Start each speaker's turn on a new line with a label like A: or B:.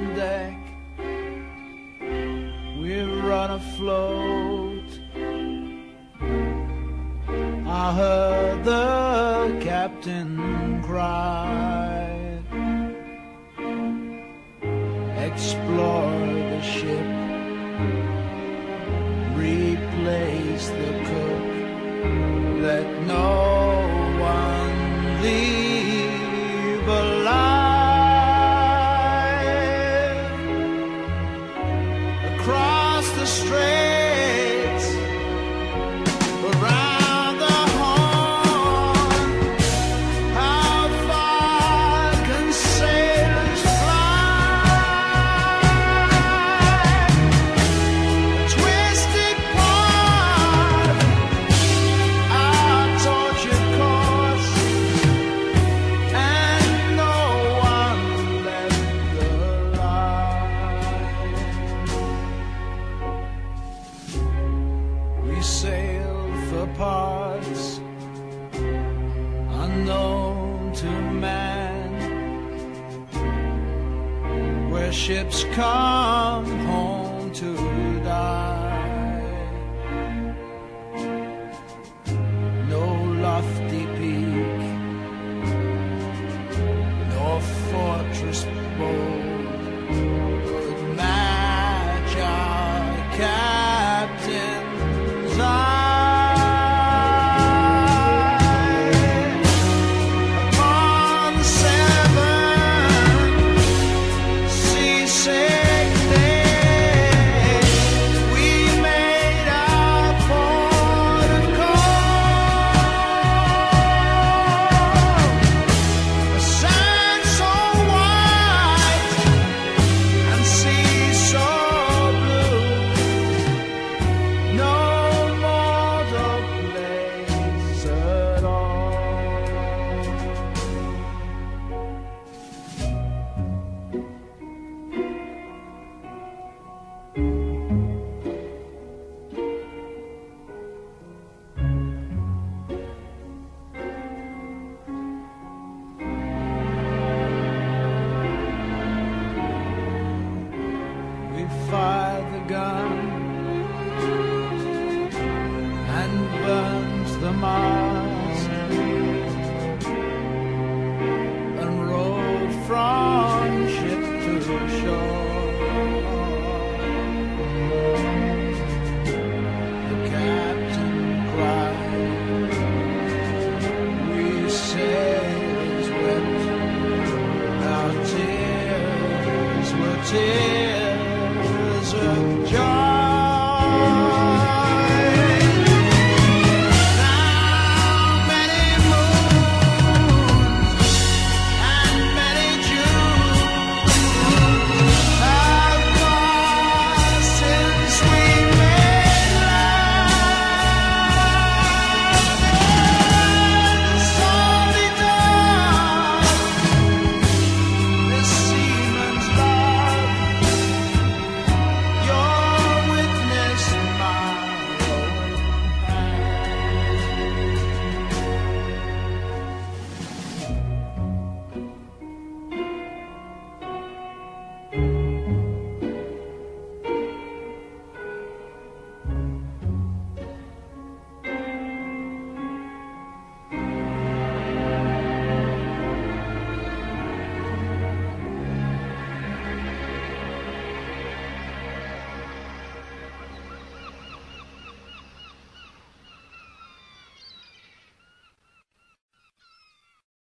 A: on deck. we've run afloat. I heard the captain cry. Explore the ship. Replace the the parts unknown to man, where ships come home to die. say burdens the mast and rolled from ship to shore.